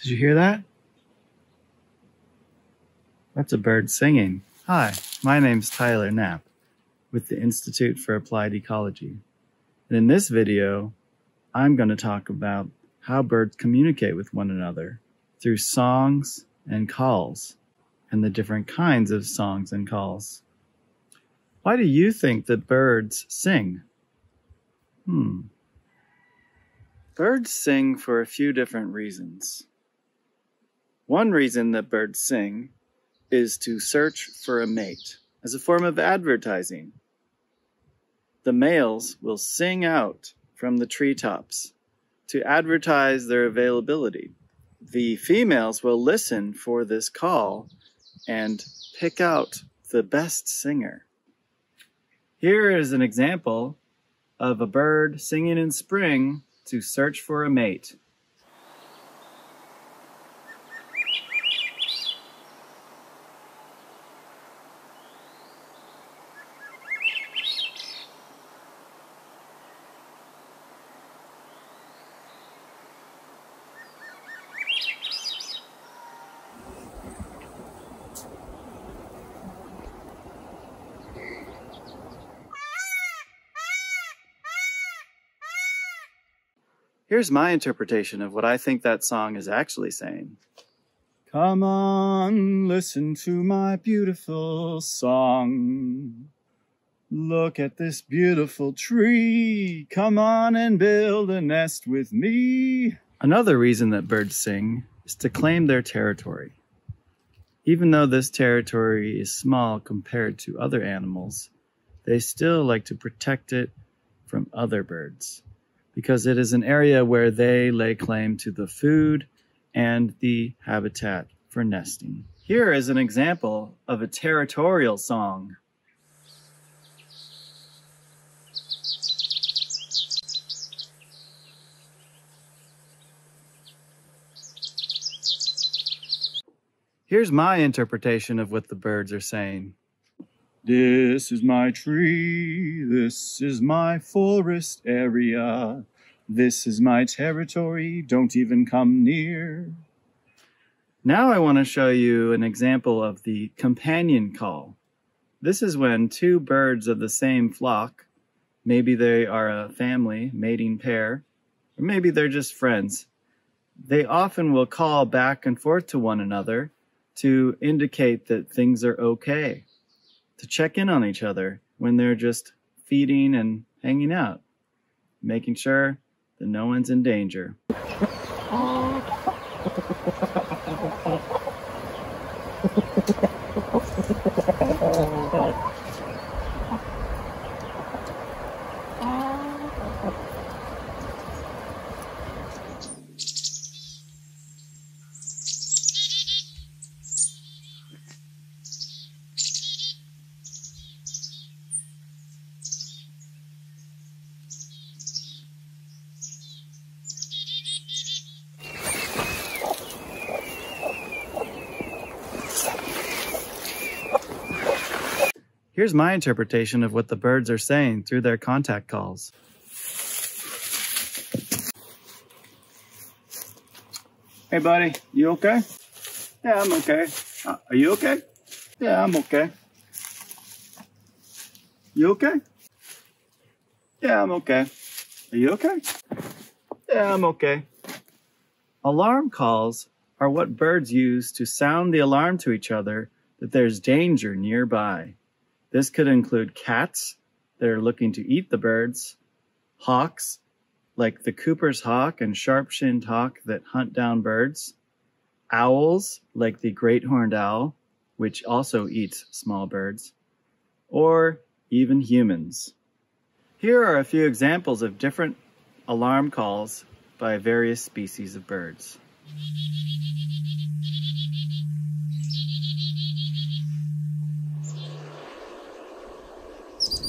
Did you hear that? That's a bird singing. Hi, my name's Tyler Knapp with the Institute for Applied Ecology. And in this video, I'm going to talk about how birds communicate with one another through songs and calls and the different kinds of songs and calls. Why do you think that birds sing? Hmm. Birds sing for a few different reasons. One reason that birds sing is to search for a mate as a form of advertising. The males will sing out from the treetops to advertise their availability. The females will listen for this call and pick out the best singer. Here is an example of a bird singing in spring to search for a mate. Here's my interpretation of what I think that song is actually saying. Come on, listen to my beautiful song. Look at this beautiful tree. Come on and build a nest with me. Another reason that birds sing is to claim their territory. Even though this territory is small compared to other animals, they still like to protect it from other birds because it is an area where they lay claim to the food and the habitat for nesting. Here is an example of a territorial song. Here's my interpretation of what the birds are saying. This is my tree, this is my forest area. This is my territory, don't even come near. Now I want to show you an example of the companion call. This is when two birds of the same flock, maybe they are a family, mating pair, or maybe they're just friends, they often will call back and forth to one another to indicate that things are okay to check in on each other when they're just feeding and hanging out, making sure that no one's in danger. Here's my interpretation of what the birds are saying through their contact calls. Hey buddy, you okay? Yeah, I'm okay. Uh, are you okay? Yeah, I'm okay. You okay? Yeah, I'm okay. Are you okay? Yeah, I'm okay. Alarm calls are what birds use to sound the alarm to each other that there's danger nearby. This could include cats that are looking to eat the birds, hawks, like the Cooper's hawk and sharp-shinned hawk that hunt down birds, owls, like the great horned owl, which also eats small birds, or even humans. Here are a few examples of different alarm calls by various species of birds.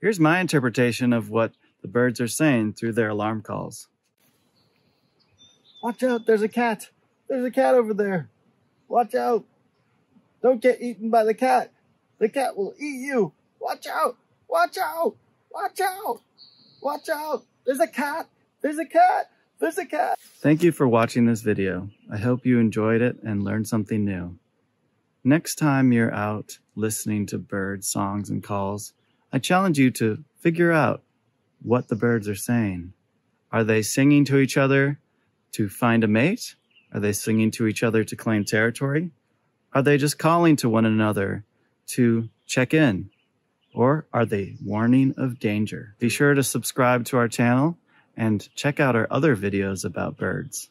Here's my interpretation of what the birds are saying through their alarm calls. Watch out, there's a cat. There's a cat over there. Watch out. Don't get eaten by the cat. The cat will eat you. Watch out. Watch out. Watch out. Watch out. There's a cat. There's a cat. There's a cat. Thank you for watching this video. I hope you enjoyed it and learned something new. Next time you're out listening to bird songs and calls, I challenge you to figure out what the birds are saying. Are they singing to each other to find a mate? Are they singing to each other to claim territory? Are they just calling to one another to check in? Or are they warning of danger? Be sure to subscribe to our channel and check out our other videos about birds.